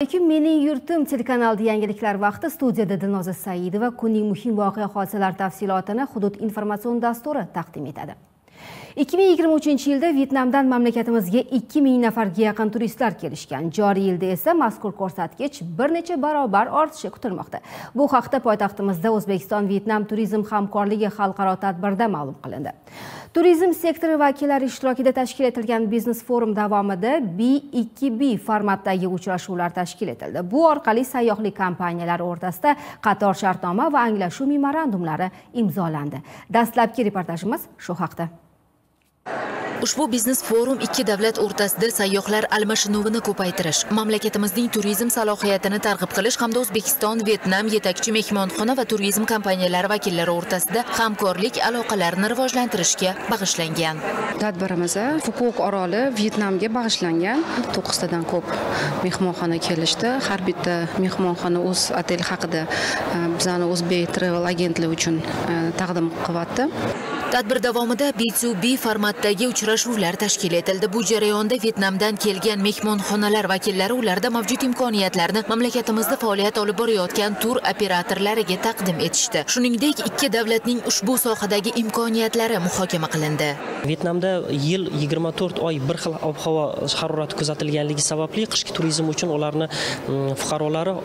Lekin mening yurtim telekanalida yangiliklar vaqti studiyada Dilnoza Saidova kunning muhim voqea hodisalar tafsilotini hudud informatsion dasturi taqdim etadi. 2023 yilda Vyetnamdan mamlakatimizga 2000 nafarga yaqin turistlar kelishgan. Joriy yilda esa mazkur ko'rsatkich bir necha barobar ortishi kutilmoqda. Bu haqda poytaxtimizda O'zbekiston-Vyetnam turizm hamkorligi xalqaro tadbirda ma'lum qilindi. Turizm sektori vakillari ishtirokida tashkil etilgan biznes forum davomida B2B formatdagi uchrashuvlar tashkil etildi. Bu orqali sayyohlik kompaniyalari o'rtasida qator shartnoma va anglashuv memorandumlari imzolandi. Dastlabki reportajimiz shu haqda. Ushbu biznes forum ikki davlat o'rtasida sayyohlar almashinuvini ko'paytirish, mamlakatimizning turizm salohiyatini targ'ib qilish hamda O'zbekiston, Vietnam yetakchi mehmonxona va turizm kompaniyalari vakillari o'rtasida hamkorlik aloqalarini rivojlantirishga bag'ishlangan. Tadbirimiz Fukok oroli Vietnamga bag'ishlangan. 9 tadan ko'p mehmonxona kelishdi. Har bitta mehmonxona o'z otel haqida e, bizani O'zbek Travel agentligi uchun e, taqdim qilyapti. Tadbir davomida B2B formatdagi uchrashuvlar tashkil etildi. Bu jarayonda Vietnamdan kelgan mehmonxonalar vakillari ularda mavjud imkoniyatlarni mamlakatimizda faoliyat olib borayotgan tur operatorlariga taqdim etishdi. Shuningdek, ikki davlatning ushbu sohadagi imkoniyatlari muhokama qilindi. Vietnamda yil 24 oy bir xil ob-havo harorati kuzatilganligi sababli qishki turizm uchun ularni mm, fuqarolari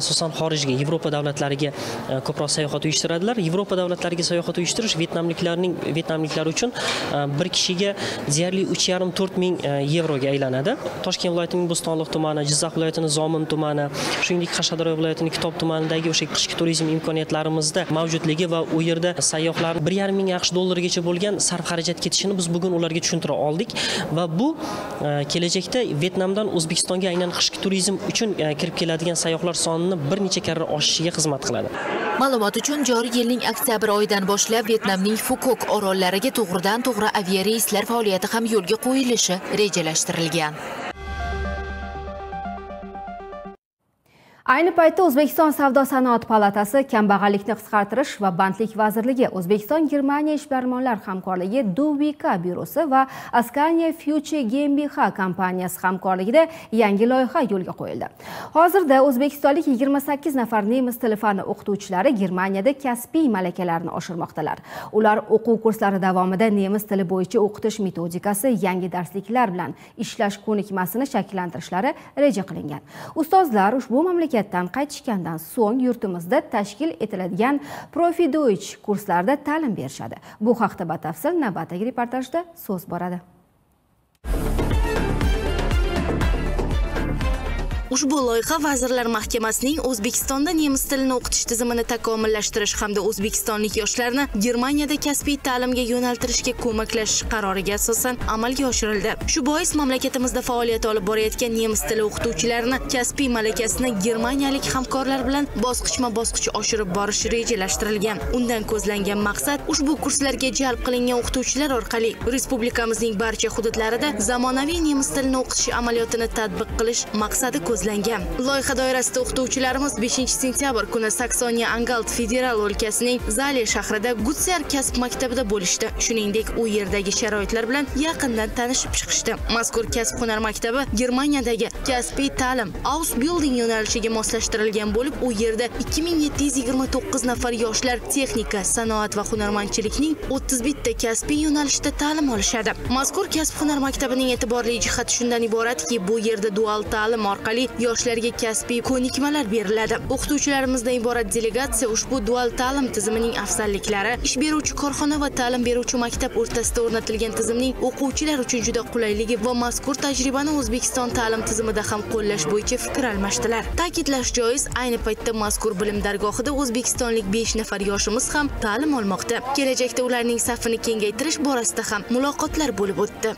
asosan xorijga, Yevropa davlatlariga e, ko'proq sayohat uyushtiradilar. Yevropa davlatlariga sayohat uyushtirish vietnamliklar ularning vyetnamliklar uchun e, bir kishiga deyarli uch yarim to'rt ming e, yevroga aylanadi. Toshkent viloyatining bo'stonliq tumani jizzax viloyatining zomin tumani shuningdek qashqadaryo viloyatining kitob tumanidagi o'sha qishki turizm imkoniyatlarimizda mavjudligi va u yerda sayyohlar bir yarim ming aqsh dollargacha bo'lgan sarf xarajat ketishini biz bugun ularga tushuntira oldik. Va bu e, kelajakda vyetnamdan o'zbekistonga aynan qishki turizm uchun e, kirib keladigan sayyohlar sonini bir necha karra oshishiga xizmat qiladi. Ma'lumot uchun joriy yilning oktyabr oyidan boshlab vyetnamning fuk Kuk orollariga to'g'ridan to'g'ri aviareyslar faoliyati ham yo'lga qo'yilishi rejalashtirilgan. Ayni paytda O'zbekiston Savdo sanoat palatasi kambag'allikni qisqartirish va bandlik vazirligi, O'zbekiston Germaniya ishbilarmonlar hamkorligi Duvika byurosi va Askania Future GmbH kompaniyasi hamkorligida yangi loyiha yo'lga qo'yildi. Hozirda o'zbekistonlik 28 nafar nemis tili fani o'qituvchilari Germaniyada kasbiy malakalarni oshirmoqdalar. Ular o'quv kurslari davomida nemis tili bo'yicha o'qitish metodikasi, yangi darsliklar bilan ishlash ko'nikmasini shakllantirishlari reja qilingan. Ustozlar ushbu mamlakat mamlakatdan qaytishgandan so'ng yurtimizda tashkil etiladigan Profidoich kurslarda ta'lim berishadi. Bu haqda batafsil navbatdagi reportajda so'z boradi. Ushbu loyiha Vazirlar Mahkamasining O'zbekistonda nemis tilini o'qitish tizimini takomillashtirish hamda o'zbekistonlik yoshlarni Germaniyada kasbiy ta'limga yo'naltirishga ko'maklashish qaroriga asosan amalga oshirildi. Shu bois mamlakatimizda faoliyat olib borayotgan nemis tili o'qituvchilarini kasbiy malakasini germaniyalik hamkorlar bilan bosqichma-bosqich oshirib borish rejalashtirilgan. Undan ko'zlangan maqsad ushbu kurslarga jalb qilingan o'qituvchilar orqali respublikamizning barcha hududlarida zamonaviy nemis tilini o'qitish amaliyotini tatbiq qilish maqsadi ko'zlangan. Ko'zlangan loyiha doirasida o'qituvchilarimiz 5 sentyabr kuni saksoniya angalt federal o'lkasining zali shahrida gutser kasb maktabida bo'lishdi. Shuningdek u yerdagi sharoitlar bilan yaqindan tanishib chiqishdi. Mazkur kasb hunar maktabi germaniyadagi kasbiy ta'lim ausbilding yo'nalishiga moslashtirilgan bo'lib u yerda 2729 nafar yoshlar texnika sanoat va hunarmandchilikning 31 ta kasbiy yo'nalishda ta'lim olishadi. Mazkur kasb hunar maktabining e'tiborli jihati shundan iboratki bu yerda dual ta'lim orqali yoshlarga kasbiy ko'nikmalar beriladi. O'qituvchilarimizdan iborat delegatsiya ushbu dual ta'lim tizimining afzalliklari ish beruvchi korxona va ta'lim beruvchi maktab o'rtasida o'rnatilgan tizimning o'quvchilar uchun juda qulayligi va mazkur tajribani o'zbekiston ta'lim tizimida ham qo'llash bo'yicha fikr almashdilar. Ta'kidlash joiz ayni paytda mazkur bilim dargohida o'zbekistonlik 5 nafar yoshimiz ham ta'lim olmoqda. Kelajakda ularning safini kengaytirish borasida ham muloqotlar bo'lib o'tdi.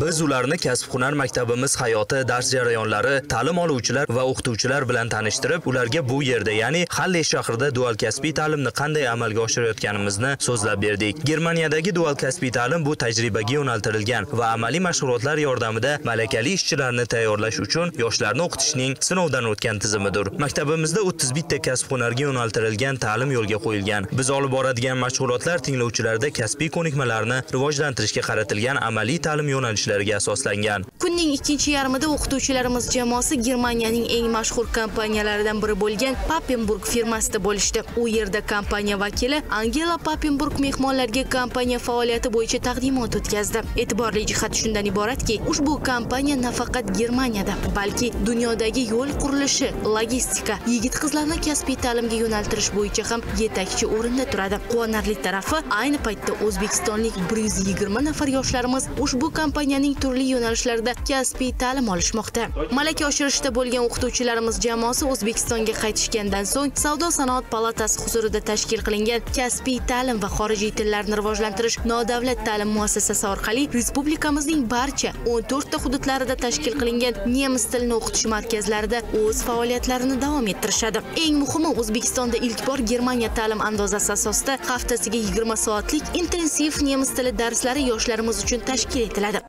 Biz ularni kasb-hunar maktabimiz hayoti, dars jarayonlari, ta'lim oluvchilar va o'qituvchilar bilan tanishtirib, ularga bu yerda, ya'ni Halle shahrida dual kasbiy ta'limni qanday amalga oshirayotganimizni so'zlab berdik. Germaniyadagi dual kasbiy ta'lim bu tajribaga yo'naltirilgan va amaliy mashg'ulotlar yordamida malakali ishchilarni tayyorlash uchun yoshlarni o'qitishning sinovdan o'tgan tizimidir. Maktabimizda 31 ta kasb-hunarga yo'naltirilgan ta'lim yo'lga qo'yilgan. Biz olib boradigan mashg'ulotlar tinglovchilarda kasbiy ko'nikmalarni rivojlantirishga qaratilgan amaliy ta'lim yo'nalishlariga asoslangan. Kunning ikkinchi yarmida o'qituvchilarimiz jamoasi germaniyaning eng mashhur kompaniyalaridan biri bo'lgan papenburg firmasida bo'lishdi. U yerda kompaniya vakili angela papenburg mehmonlarga kompaniya faoliyati bo'yicha taqdimot o'tkazdi. E'tiborli jihat shundan iboratki ushbu kompaniya nafaqat germaniyada balki dunyodagi yo'l qurilishi logistika yigit qizlarni kasbiy ta'limga yo'naltirish bo'yicha ham yetakchi o'rinda turadi. Quvonarli tarafi ayni paytda o'zbekistonlik bir yuz yigirma nafar yoshlarimiz ushbu kompaniyaning turli yo'nalishlarida kasbiy ta'lim olishmoqda. Malaka oshirishda bo'lgan o'qituvchilarimiz jamoasi o'zbekistonga qaytishgandan so'ng savdo sanoat palatasi huzurida tashkil qilingan kasbiy ta'lim va xorijiy tillarni rivojlantirish nodavlat ta'lim muassasasi orqali respublikamizning barcha 14 ta hududlarida tashkil qilingan nemis tilini o'qitish markazlarida o'z faoliyatlarini davom ettirishadi. Eng muhimi o'zbekistonda ilk bor germaniya ta'lim andozasi asosida haftasiga 20 soatlik intensiv nemis tili darslari yoshlarimiz uchun tashkil etiladi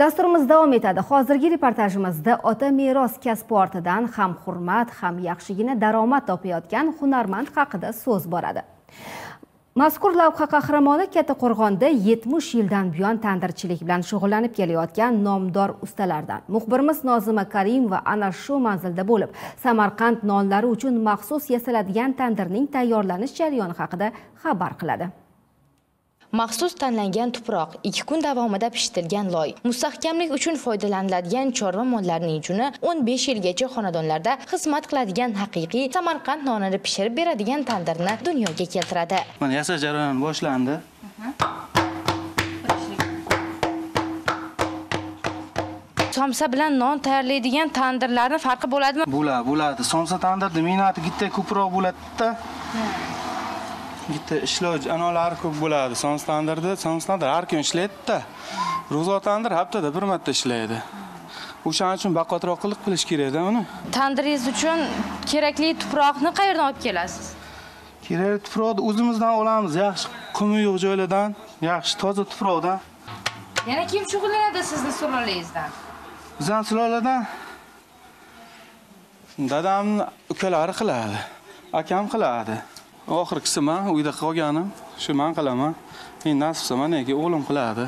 Dasturimiz davom etadi. Hozirgi reportajimizda ota meros kasbi ortidan ham hurmat, ham yaxshigina daromad topayotgan hunarmand haqida so'z boradi. Mazkur lavha qahramoni Kattaqo'rg'onda 70 yildan buyon tandirchilik bilan shug'ullanib kelayotgan nomdor ustalardan. Muxbirimiz Nozima Karimova ana shu manzilda bo'lib, Samarqand nonlari uchun maxsus yasaladigan tandirning tayyorlanish jarayoni haqida xabar qiladi. Maxsus tanlangan tuproq ikki kun davomida pishitilgan loy. Mustahkamlik uchun foydalaniladigan chorva mollarining juni 15 yilgacha xonadonlarda xizmat qiladigan haqiqiy samarqand nonini pishirib beradigan tandirni dunyoga keltiradi. Mana yasash jarayoni boshlandi. Somsa bilan non tayyorlaydigan tandirlarni farqi bo'ladimi? Bo'ladi bo'ladi. Somsa tandirni mehnati bitta ko'proq bo'ladida bitta ishlov anolari ko'p bo'ladi. Somsa tandirda somsa tandir har kun ishlaydida. Ro'zg'or tandir haftada bir marta ishlaydi. O'shaning uchun baquvvatroq qilib qilish kerakda uni. Tandiringiz uchun kerakli tuproqni qayerdan olib kelasiz? Kerakli tuproqni o'zimizdan olamiz. Yaxshi qumi yo'q joylardan yaxshi toza tuproqdan. Yana kim shug'ullanadi sizni sulolangizdan bizani suloladan dadamni ukalari qiladi akam qiladi oxirgisi man uyda qolganim shu man qilaman. Endi nasib bo'lsa mana o'g'lim qiladi?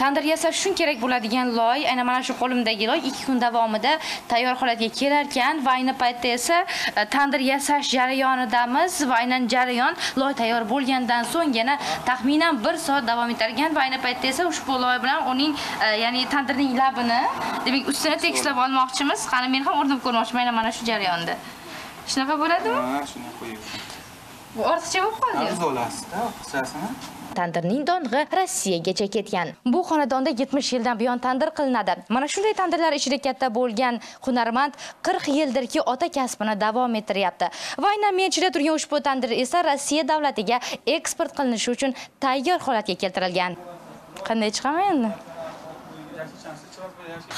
Tandir yasash uchun kerak bo'ladigan loy aynan mana shu qo'limdagi loy ikki kun davomida tayyor holatga kelarkan va ayni paytda esa e, tandir yasash jarayonidamiz va aynan jarayon loy tayyor bo'lgandan so'ng yana taxminan bir soat davom etar ekan va ayni paytda esa ushbu loy bilan uning e, ya'ni tandirning labini demak ustini tekislab olmoqchimiz. Qani men ham urinib ko'rmoqchiman aynan mana shu jarayonda. Shunaqa bo'ladimi? Ha shuni qo'yib bu ortiqcha bo'lib qoldi. Qisasini tandirning dong'i rossiyagacha ketgan. Bu xonadonda 70 yildan buyon tandir qilinadi. Mana shunday tandirlar ichida katta bo'lgan hunarmand 40 yildirki ota kasbini davom ettiryapti. Va aynan men ichida turgan ushbu tandir esa rossiya davlatiga eksport qilinishi uchun tayyor holatga keltirilgan. Qanday chiqaman endi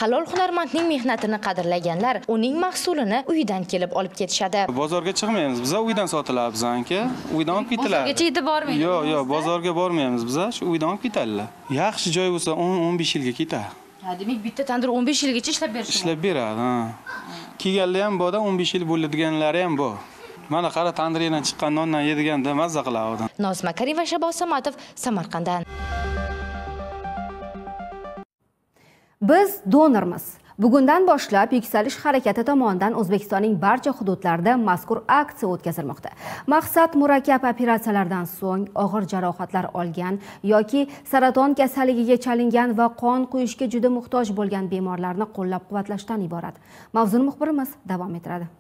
halol hunarmandning mehnatini qadrlaganlar uning mahsulini uyidan kelib olib ketishadi. Bozorga chiqmaymiz biza uydan sotiladi bizaniki uydan olib ketiladi bozorgacha yetib bormaydi yo'q yo'q bozorga bormaymiz biza shu uydan olib ketadilar yaxshi joy bo'lsa 10-15 yilga ketadi ha demak bitta tandir 15 yilgacha ishlab berish ishlab beradi ha. Kelganlar ham borda 15 yil bo'ladiganlari ham bor. Mana qara tandirdan chiqqan nondan yediganda mazza qiladi odam. Nozima karimova shaboz samatov samarqanddan Biz donormiz. Bugundan boshlab yuksalish harakati tomonidan O'zbekistonning barcha hududlarida mazkur aksiya o'tkazilmoqda. Maqsad murakkab operatsiyalardan so'ng og'ir jarohatlar olgan yoki saraton kasalligiga chalingan va qon quyishga juda muhtoj bo'lgan bemorlarni qo'llab-quvvatlashdan iborat. Mavzuni muxbirimiz davom ettiradi.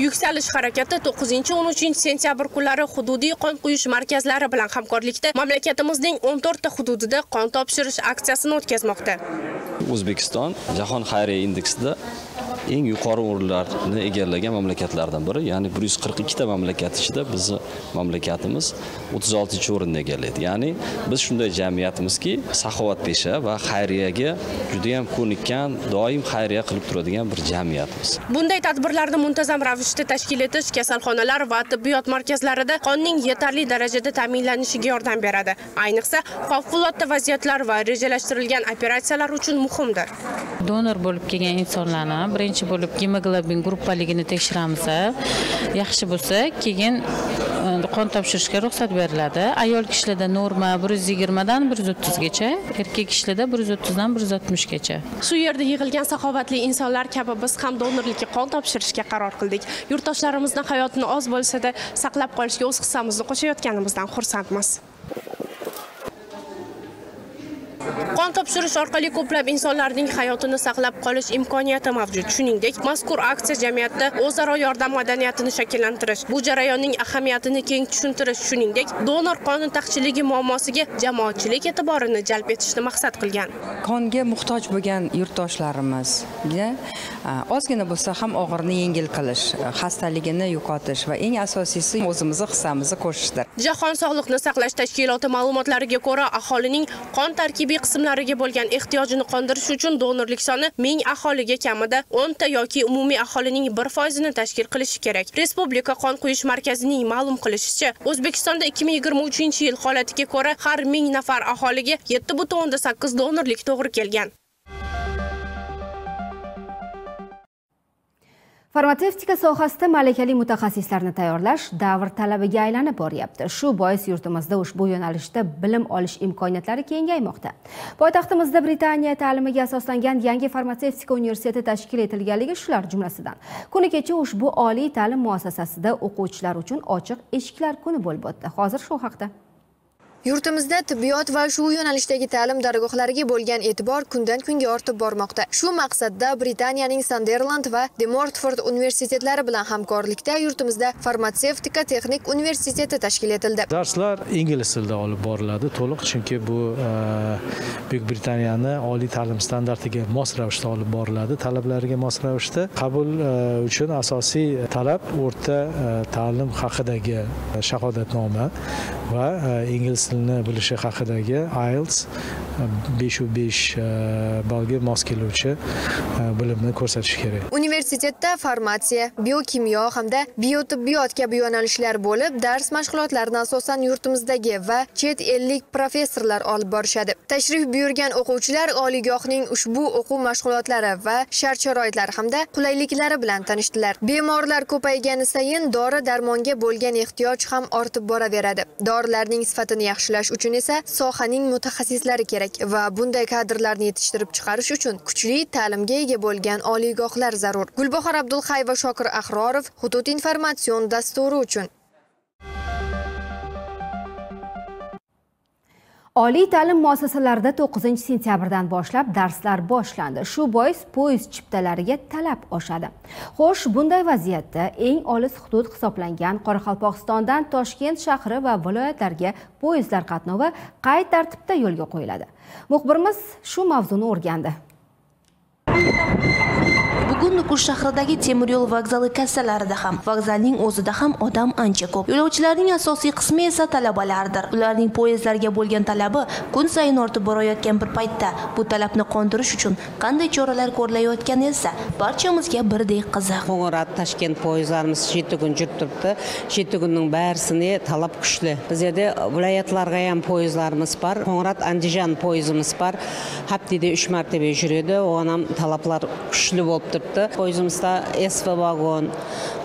Yuksalish harakati 9-13 sentyabr kunlari hududiy qon quyish markazlari bilan hamkorlikda mamlakatimizning 14 ta hududida qon topshirish aksiyasini o'tkazmoqda. O'zbekiston Jahon xayriya indeksida eng yuqori o'rinlarni egallagan mamlakatlardan biri, ya'ni 142 ta mamlakat ichida bizni mamlakatimiz 36-o'rinni egallaydi. Ya'ni biz shunday jamiyatimizki, saxovatpesha va xayriyaga juda ham ko'nikkan, doim xayriya qilib turadigan bir jamiyatmiz. Bunday tadbirlarni muntazam ravishda tashkil etish kasalxonalar va tibbiyot markazlarida qonning yetarli darajada ta'minlanishiga yordam beradi. Ayniqsa, favqulodda vaziyatlar va rejalashtirilgan operatsiyalar uchun muhimdir. donor bo'lib kelgan insonlarni birinchi bo'lib gemoglobin gruppaligini tekshiramiz. Yaxshi bo'lsa keyin qon topshirishga ruxsat beriladi. Ayol kishilarda norma bir yuz yigirmadan bir yuz o'ttizgacha erkak kishilarda bir yuz o'ttizdan bir yuz oltmishgacha shu yerda yig'ilgan saxovatli insonlar kabi biz ham donorlikka qon topshirishga qaror qildik. Yurtdoshlarimizni hayotini oz bo'lsa-da saqlab qolishga o'z hissamizni qo'shayotganimizdan xursandmiz. Qon topshirish orqali ko'plab insonlarning hayotini saqlab qolish imkoniyati mavjud. Shuningdek mazkur aksiya jamiyatda o'zaro yordam madaniyatini shakllantirish bu jarayonning ahamiyatini keng tushuntirish shuningdek donor qoni taqchilligi muammosiga jamoatchilik e'tiborini jalb etishni maqsad qilgan. Qonga muhtoj bo'lgan yurtdoshlarimizga ozgina bo'lsa ham og'irni yengil qilish xastaligini yo'qotish va eng asosiysi o'zimizni hissamizni qo'shishdir jahon sog'liqni saqlash tashkiloti ma'lumotlariga ko'ra aholining qon tarkibiy qismlariga bo'lgan ehtiyojini qondirish uchun donorlik soni ming aholiga kamida 10 ta yoki umumiy aholining 1% tashkil qilishi kerak. Respublika qon quyish markazining ma'lum qilishicha, O'zbekistonda 2023-yil holatiga ko'ra har 1000 nafar aholiga 7.8 donorlik to'g'ri kelgan. Farmatsevtika sohasida malakali mutaxassislarni tayyorlash davr talabiga aylanib boryapti. Shu bois yurtimizda ushbu yo'nalishda bilim olish imkoniyatlari kengaymoqda. Poytaxtimizda Britaniya ta'limiga asoslangan yangi farmatsevtika universiteti tashkil etilganligi shular jumlasidan. Kuni kecha ushbu oliy ta'lim muassasasida o'quvchilar uchun ochiq eshiklar kuni bo'lib o'tdi. Hozir shu haqda Yurtimizda tibbiyot va shu yo'nalishdagi ta'lim dargohlariga bo'lgan e'tibor kundan kunga ortib bormoqda. Shu maqsadda Britaniyaning Sunderland va De Mortford universitetlari bilan hamkorlikda yurtimizda farmatsevtika texnik universiteti tashkil etildi. Darslar ingliz tilida olib boriladi to'liq, chunki bu e, Buyuk Britaniyani oliy ta'lim standartiga mos ravishda olib boriladi, talablariga mos ravishda. Qabul e, uchun asosiy talab o'rta e, ta'lim haqidagi shahodatnoma va ingliz tilini bilishi haqidagi IELTS beshu besh ballga e, mos keluvchi e, bilimni ko'rsatish kerak. Universitetda farmatsiya biokimyo hamda biotibbiyot kabi yo'nalishlar bo'lib dars mashg'ulotlarini asosan yurtimizdagi va chet ellik professorlar olib borishadi. Tashrif buyurgan o'quvchilar oliygohning ushbu o'quv mashg'ulotlari va shart sharoitlari hamda qulayliklari bilan tanishdilar. Bemorlar ko'paygani sayin dori darmonga bo'lgan ehtiyoj ham ortib boraveradi. Dorilarning sifatini yaxshi yaxshilash uchun esa sohaning mutaxassislari kerak va bunday kadrlarni yetishtirib chiqarish uchun kuchli ta'limga ega bo'lgan oliygohlar zarur. Gulbahor abdulhay va shokir ahrorov hudud informatsion dasturi uchun. Oliy ta'lim muassasalarida 9 sentyabrdan boshlab darslar boshlandi. Shu bois poyezd chiptalariga talab oshadi. Xo'sh, bunday vaziyatda eng olis hudud hisoblangan Qoraqalpog'istondan Toshkent shahri va viloyatlarga poyezdlar qatnovi qay tartibda yo'lga qo'yiladi? Muxbirimiz shu mavzuni o'rgandi. Bugun nukus shahridagi temir yo'l vokzali kassalarida ham vokzalning o'zida ham odam ancha ko'p. Yo'lovchilarning asosiy qismi esa talabalardir. Ularning poyezdlarga bo'lgan talabi kun sayin ortib borayotgan bir paytda. Bu talabni qondirish uchun qanday choralar ko'rilayotgani esa barchamizga birdek qiziq. Qo'ng'irot toshkent poyezdlarimiz 7 kun yurib turibdi. 7 kunning barisini talab kuchli. Biz yerda viloyatlarga ham poyezdlarimiz bor qo'ng'irot andijon poyezdimiz bor. Haftada 3 marta yuradi. U talablar kuchli bo'lib turibdi. жатты пойызымызда св вагон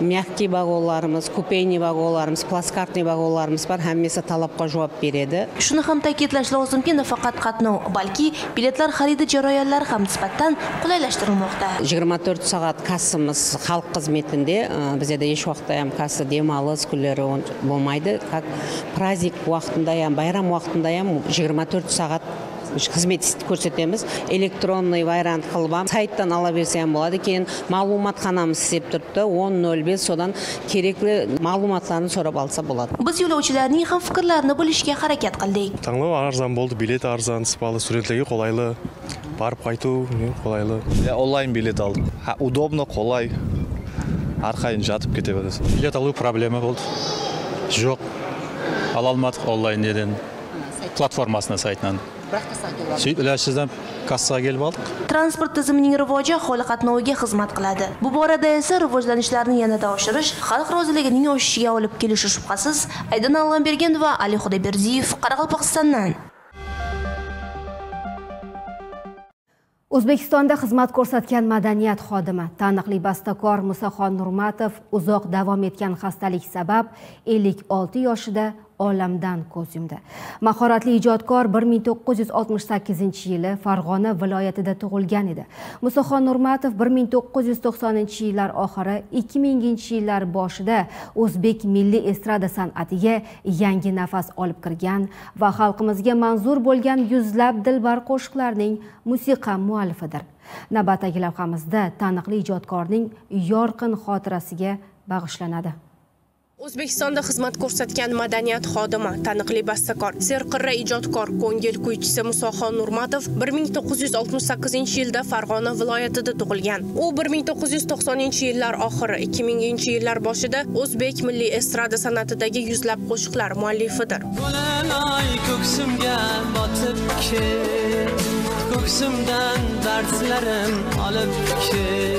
мягкий вагонларымыз купейный вагонларымыз плацкартный вагонларымыз бар. Һәммәсе талапқа жауап береді. Шуны ham ta'kidlash lozimki nafaqat qatnov balki biletlar xaridi jarayonlari ham nisbatan qulaylashtirilmoqda жиырма төрт сағат кассамыз халық қызметінде э, бізде де еш уақытта ям касса демалыс күндері болмайды как праздник уақытында ям байрам уақытында ям жиырма төрт сағат қызмет көрсетеміз электронный вариант қылып сайттан ала берсең болады екен мағлұматханамыз істеп тұрыпты он нөл бес содан керекті мағлұматларын сұрап алса болады біз yo'lovchilarning ham fikrlarini bilishga harakat qildik. Таңдау арзан болды билет арзан сыпалы студенттерге қолайлы барып қайту қолайлы онлайн билет алдық удобно қолай арқайын жатып кете бересің билет алу проблема болды жоқ ала алмадық онлайн неден платформасына сайтынан сөйтіп ilojsizdan kassaga kelib oldik. Transport tizimining rivoji aholi qatnoviga xizmat qiladi. Bu borada esa rivojlanishlarni yanada oshirish xalq roziligining oshishiga olib kelishi shubhasiz. Aydin allambergen va ali xudoyberdiyev qoraqalpog'istondan. O'zbekistonda xizmat ko'rsatgan madaniyat xodimi taniqli bastakor musaxon nurmatov uzoq davom etgan xastalik sabab 56 yoshida olamdan ko'z yumdi mahoratli ijodkor 1968 yili farg'ona viloyatida tug'ilgan edi. Musaxon nurmatov 1990 yillar oxiri 2000 yillar boshida o'zbek milliy estrada san'atiga yangi nafas olib kirgan va xalqimizga manzur bo'lgan yuzlab dilbar qo'shiqlarning musiqa muallifidir. Navbatdagi lavhamizda taniqli ijodkorning yorqin xotirasiga bag'ishlanadi. O'zbekistonda xizmat ko'rsatgan madaniyat xodimi taniqli bastakor serqirra ijodkor ko'ngil kuychisi musoxon nurmatov 1968 yilda farg'ona viloyatida tug'ilgan. U 1990 yillar oxiri 2000 yillar boshida o'zbek milliy estrada san'atidagi yuzlab qo'shiqlar muallifidir. Ko'ksimga botib ko'ksimdan dardlarim olib ket.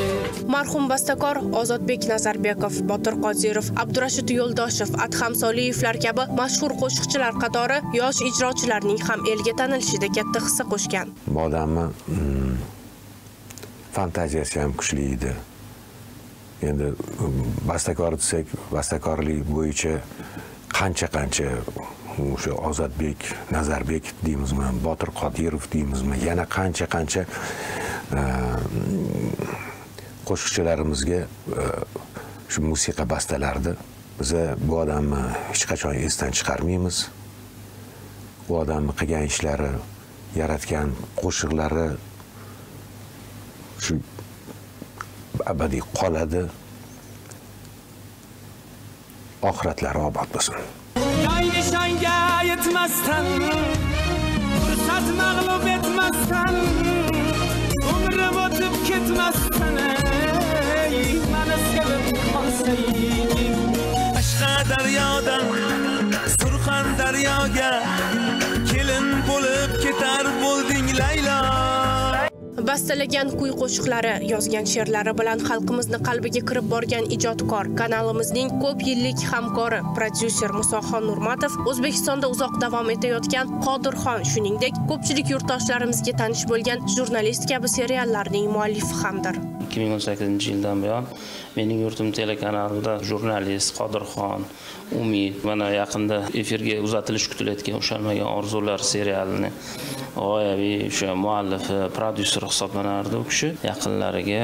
Marhum bastakor ozodbek nazarbekov botir qodirov abdurashid yo'ldoshev adham soliyevlar kabi mashhur qo'shiqchilar qatori yosh ijrochilarning ham elga tanilishida katta hissa qo'shgan. Bu odamni mm, fantaziyasi ham kuchli edi. Endi mm, bastakor desak bastakorlik bo'yicha qancha qancha o'sha ozodbek nazarbek deymizmi botir qodirov deymizmi yana qancha qancha e, qo'shiqchilarimizga e, shu musiqa bastalardi biza bu odamni hech qachon esdan chiqarmaymiz. Bu odamni qilgan ishlari yaratgan qo'shiqlari shu abadiy qoladi. Oxiratlari obod bo'lsin. Yangi shanga yetmasdan fursat mag'lub etmasdan umrim o'tib ketmasdan qolsang boshqa daryodan surxon daryoga kelin bo'lib ketar bo'lding laylo bastalagan kuy qo'shiqlari yozgan she'rlari bilan xalqimizni qalbiga kirib borgan ijodkor kanalimizning ko'p yillik hamkori prodyuser musoxon nurmatov o'zbekistonda uzoq davom etayotgan qodirxon shuningdek ko'pchilik yurtdoshlarimizga tanish bo'lgan jurnalist kabi seriallarning muallifi hamdir. 2018 yildan buyon mening yurtim telekanalida jurnalist qodirxon umid mana yaqinda efirga uzatilishi kutilayotgan ushalmagan orzular serialini g'oyaviy o'sha muallifi prodyuseri hisoblanardi. U kishi yaqinlariga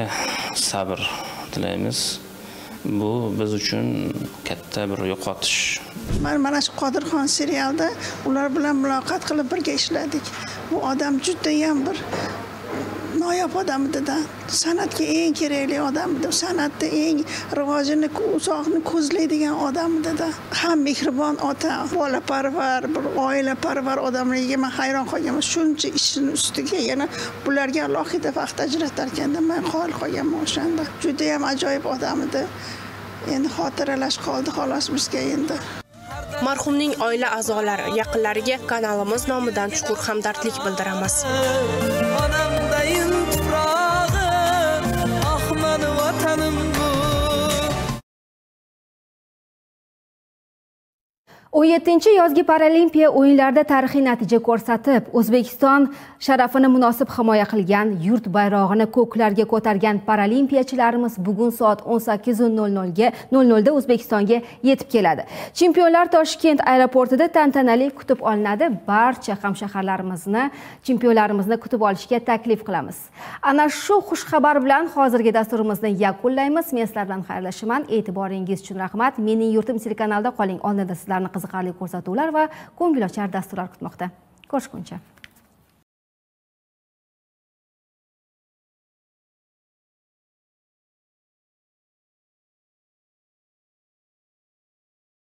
sabr tilaymiz. Bu biz uchun katta bir yo'qotish. Man mana shu qodirxon serialda ular bilan muloqot qilib birga ishladik. Bu odam judayam bir noyob odam edida san'atga eng kerakli odam edi san'atni eng rivojini uzoqni ko'zlaydigan odam edida ham mehribon ota bolaparvar bir oilaparvar odamligiga man hayron qolganman. Shuncha ishini ustiga yana bularga alohida vaqt ajratar ekanda man qoyil qolganman o'shanda. Judayam ajoyib odam edi endi xotiralash qoldi xolos bizga endi. Marhumning oila a'zolari yaqinlariga kanalimiz nomidan chuqur hamdardlik bildiramiz 17 yozgi paralimpiya o'yinlarida tarixiy natija ko'rsatib o'zbekiston sharafini munosib himoya qilgan yurt bayrog'ini ko'klarga ko'targan paralimpiyachilarimiz bugun soat 18:00 ga 00 da o'zbekistonga yetib keladi. Chempionlar toshkent aeroportida tantanali kutib olinadi. Barcha hamshaharlarimizni chempionlarimizni kutib olishga taklif qilamiz. Ana shu xush xabar bilan hozirgi dasturimizni yakunlaymiz. Men sizlar bilan xayrlashaman e'tiboringiz uchun rahmat. Mening yurtim telekanalida qoling. Oldinda sizlarni qiziqarli ko'rsatuvlar va ko'ngilochar dasturlar kutmoqda. Ko'rishguncha.